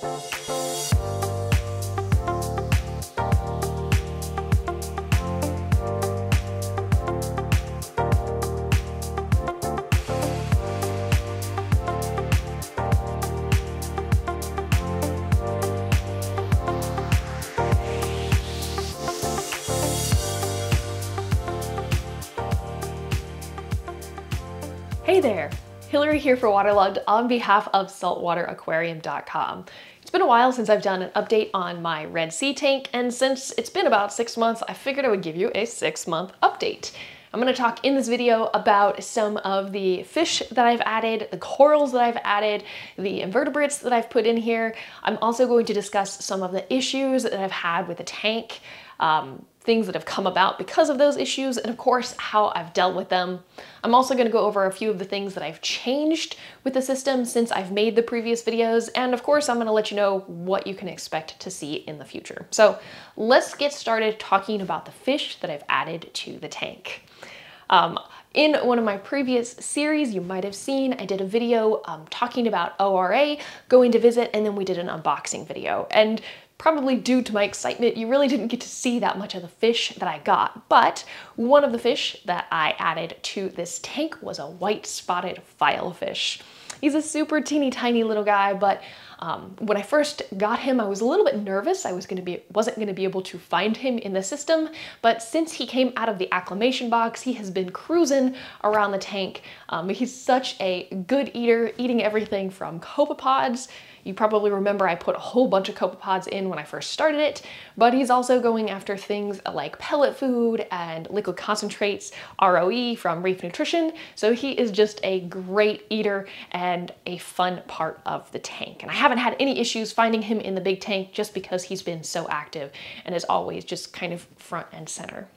Hey there, Hillary here for Waterlogged on behalf of saltwateraquarium.com. It's been a while since I've done an update on my Red Sea tank, and since it's been about six months, I figured I would give you a six month update. I'm gonna talk in this video about some of the fish that I've added, the corals that I've added, the invertebrates that I've put in here. I'm also going to discuss some of the issues that I've had with the tank, um, things that have come about because of those issues, and of course, how I've dealt with them. I'm also gonna go over a few of the things that I've changed with the system since I've made the previous videos, and of course, I'm gonna let you know what you can expect to see in the future. So let's get started talking about the fish that I've added to the tank. Um, in one of my previous series, you might have seen, I did a video um, talking about ORA, going to visit, and then we did an unboxing video. And probably due to my excitement, you really didn't get to see that much of the fish that I got. But one of the fish that I added to this tank was a white spotted filefish. He's a super teeny tiny little guy, but um, when I first got him, I was a little bit nervous. I was gonna be wasn't gonna be able to find him in the system, but since he came out of the acclimation box, he has been cruising around the tank. Um, he's such a good eater, eating everything from copepods you probably remember I put a whole bunch of copepods in when I first started it, but he's also going after things like pellet food and liquid concentrates, ROE from Reef Nutrition. So he is just a great eater and a fun part of the tank. And I haven't had any issues finding him in the big tank just because he's been so active and is always just kind of front and center.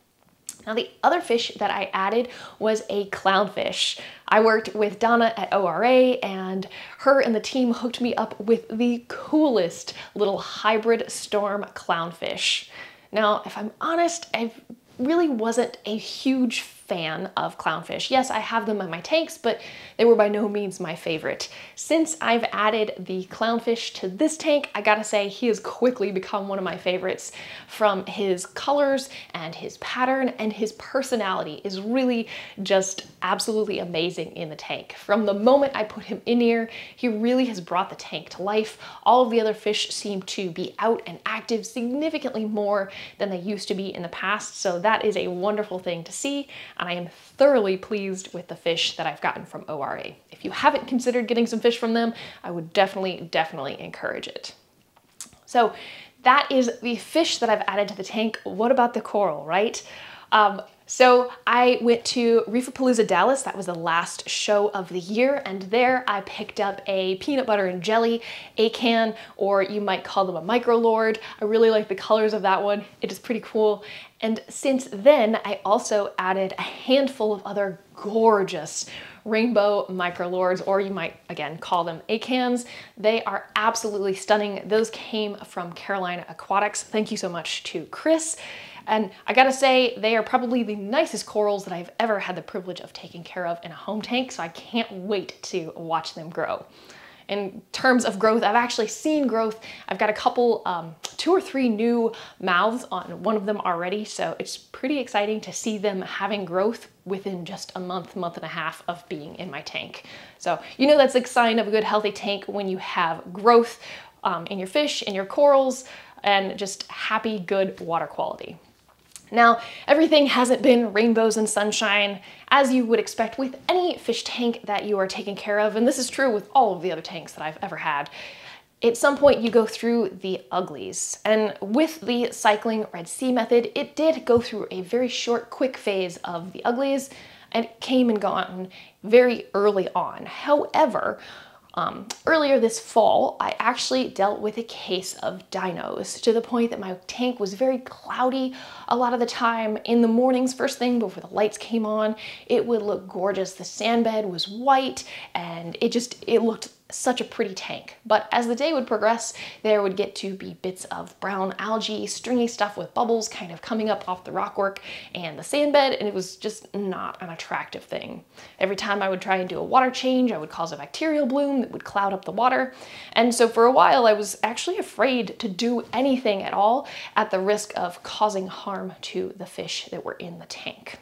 Now the other fish that I added was a clownfish. I worked with Donna at ORA and her and the team hooked me up with the coolest little hybrid storm clownfish. Now, if I'm honest, I really wasn't a huge fan of clownfish. Yes, I have them in my tanks, but they were by no means my favorite. Since I've added the clownfish to this tank, I gotta say he has quickly become one of my favorites from his colors and his pattern and his personality is really just absolutely amazing in the tank. From the moment I put him in here, he really has brought the tank to life. All of the other fish seem to be out and active significantly more than they used to be in the past, so that is a wonderful thing to see and I am thoroughly pleased with the fish that I've gotten from ORA. If you haven't considered getting some fish from them, I would definitely, definitely encourage it. So that is the fish that I've added to the tank. What about the coral, right? Um, so I went to Reefapalooza Dallas, that was the last show of the year, and there I picked up a peanut butter and jelly acan, or you might call them a microlord. I really like the colors of that one. It is pretty cool. And since then, I also added a handful of other gorgeous rainbow microlords, or you might again call them acans. They are absolutely stunning. Those came from Carolina Aquatics. Thank you so much to Chris. And I gotta say, they are probably the nicest corals that I've ever had the privilege of taking care of in a home tank, so I can't wait to watch them grow. In terms of growth, I've actually seen growth. I've got a couple, um, two or three new mouths on one of them already, so it's pretty exciting to see them having growth within just a month, month and a half of being in my tank. So you know that's a sign of a good healthy tank when you have growth um, in your fish, in your corals, and just happy, good water quality. Now, everything hasn't been rainbows and sunshine as you would expect with any fish tank that you are taking care of, and this is true with all of the other tanks that I've ever had. At some point you go through the uglies, and with the cycling Red Sea method, it did go through a very short, quick phase of the uglies, and it came and gone very early on. However, um, earlier this fall, I actually dealt with a case of dinos to the point that my tank was very cloudy a lot of the time. In the mornings, first thing before the lights came on, it would look gorgeous. The sand bed was white and it just, it looked such a pretty tank. But as the day would progress, there would get to be bits of brown algae, stringy stuff with bubbles kind of coming up off the rockwork and the sand bed, and it was just not an attractive thing. Every time I would try and do a water change, I would cause a bacterial bloom that would cloud up the water. And so for a while, I was actually afraid to do anything at all at the risk of causing harm to the fish that were in the tank.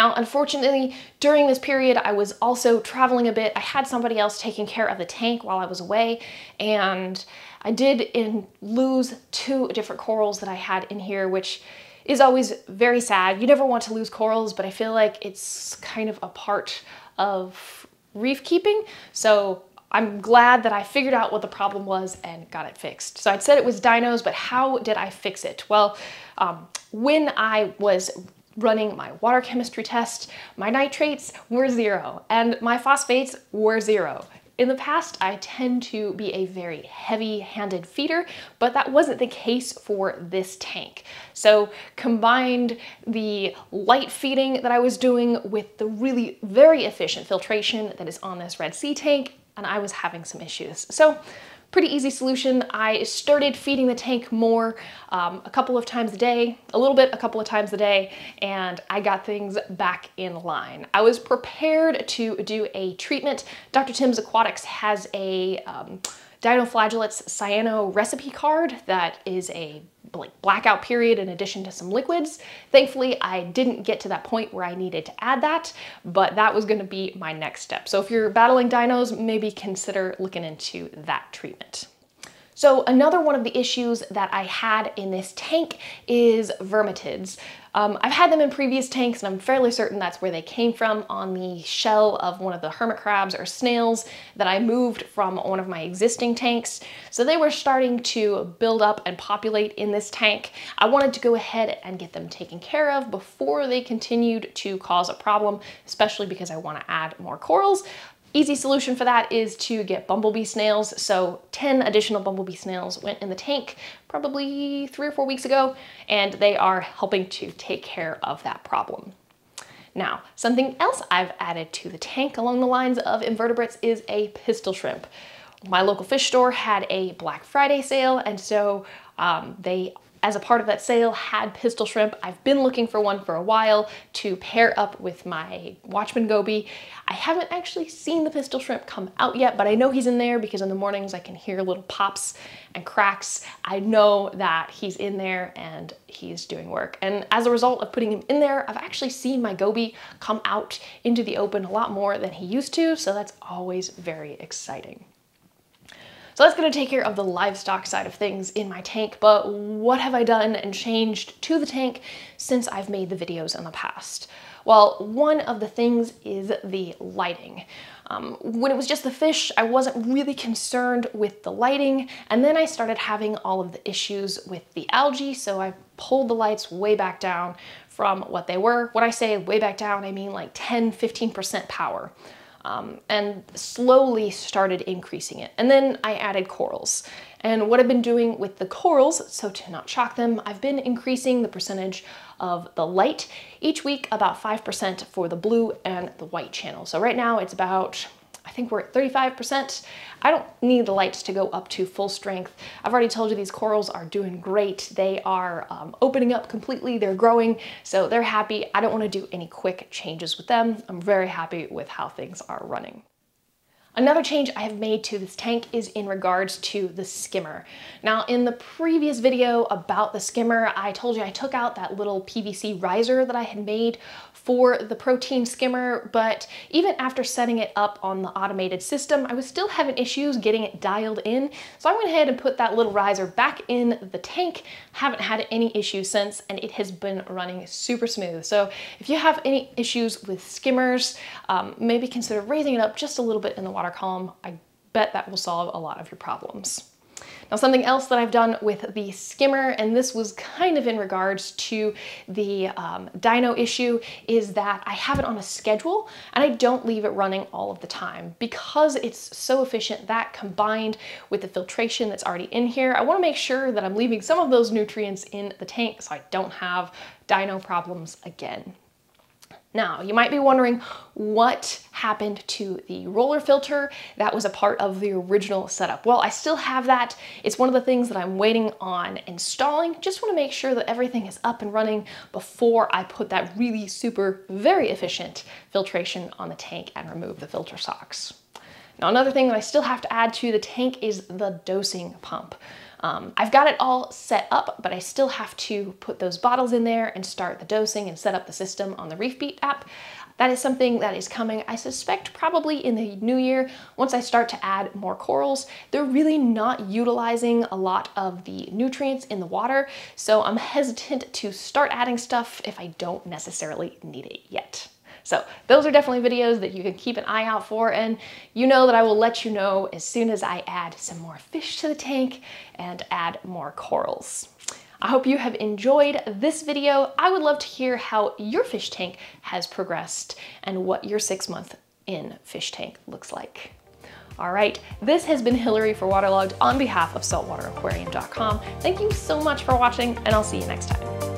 Now, unfortunately, during this period, I was also traveling a bit. I had somebody else taking care of the tank while I was away, and I did in, lose two different corals that I had in here, which is always very sad. You never want to lose corals, but I feel like it's kind of a part of reef keeping. So I'm glad that I figured out what the problem was and got it fixed. So I'd said it was dinos, but how did I fix it? Well, um, when I was running my water chemistry test, my nitrates were zero and my phosphates were zero. In the past, I tend to be a very heavy-handed feeder, but that wasn't the case for this tank. So combined the light feeding that I was doing with the really very efficient filtration that is on this Red Sea tank, and I was having some issues. So pretty easy solution. I started feeding the tank more um, a couple of times a day, a little bit a couple of times a day, and I got things back in line. I was prepared to do a treatment. Dr. Tim's Aquatics has a um, dinoflagellates cyano recipe card that is a blackout period in addition to some liquids. Thankfully, I didn't get to that point where I needed to add that, but that was gonna be my next step. So if you're battling dinos, maybe consider looking into that treatment. So another one of the issues that I had in this tank is vermetids. Um, I've had them in previous tanks and I'm fairly certain that's where they came from on the shell of one of the hermit crabs or snails that I moved from one of my existing tanks. So they were starting to build up and populate in this tank. I wanted to go ahead and get them taken care of before they continued to cause a problem, especially because I want to add more corals. Easy solution for that is to get bumblebee snails. So 10 additional bumblebee snails went in the tank probably three or four weeks ago, and they are helping to take care of that problem. Now, something else I've added to the tank along the lines of invertebrates is a pistol shrimp. My local fish store had a Black Friday sale, and so um, they as a part of that sale had pistol shrimp. I've been looking for one for a while to pair up with my Watchman Goby. I haven't actually seen the pistol shrimp come out yet, but I know he's in there because in the mornings I can hear little pops and cracks. I know that he's in there and he's doing work. And as a result of putting him in there, I've actually seen my Goby come out into the open a lot more than he used to, so that's always very exciting. So that's gonna take care of the livestock side of things in my tank, but what have I done and changed to the tank since I've made the videos in the past? Well, one of the things is the lighting. Um, when it was just the fish, I wasn't really concerned with the lighting, and then I started having all of the issues with the algae, so I pulled the lights way back down from what they were. When I say way back down, I mean like 10, 15% power um, and slowly started increasing it. And then I added corals. And what I've been doing with the corals, so to not shock them, I've been increasing the percentage of the light each week about 5% for the blue and the white channel. So right now it's about I think we're at 35%. I don't need the lights to go up to full strength. I've already told you these corals are doing great. They are um, opening up completely, they're growing, so they're happy. I don't wanna do any quick changes with them. I'm very happy with how things are running. Another change I have made to this tank is in regards to the skimmer. Now in the previous video about the skimmer, I told you I took out that little PVC riser that I had made for the protein skimmer, but even after setting it up on the automated system, I was still having issues getting it dialed in. So I went ahead and put that little riser back in the tank. Haven't had any issues since, and it has been running super smooth. So if you have any issues with skimmers, um, maybe consider raising it up just a little bit in the water column. I bet that will solve a lot of your problems. Now something else that I've done with the skimmer, and this was kind of in regards to the um, dino issue, is that I have it on a schedule and I don't leave it running all of the time. Because it's so efficient, that combined with the filtration that's already in here, I wanna make sure that I'm leaving some of those nutrients in the tank so I don't have dino problems again. Now, you might be wondering what happened to the roller filter that was a part of the original setup. Well, I still have that. It's one of the things that I'm waiting on installing. Just wanna make sure that everything is up and running before I put that really super, very efficient filtration on the tank and remove the filter socks. Now, another thing that I still have to add to the tank is the dosing pump. Um, I've got it all set up, but I still have to put those bottles in there and start the dosing and set up the system on the ReefBeat app. That is something that is coming, I suspect, probably in the new year. Once I start to add more corals, they're really not utilizing a lot of the nutrients in the water, so I'm hesitant to start adding stuff if I don't necessarily need it yet. So those are definitely videos that you can keep an eye out for and you know that I will let you know as soon as I add some more fish to the tank and add more corals. I hope you have enjoyed this video. I would love to hear how your fish tank has progressed and what your six month in fish tank looks like. All right, this has been Hillary for Waterlogged on behalf of saltwateraquarium.com. Thank you so much for watching and I'll see you next time.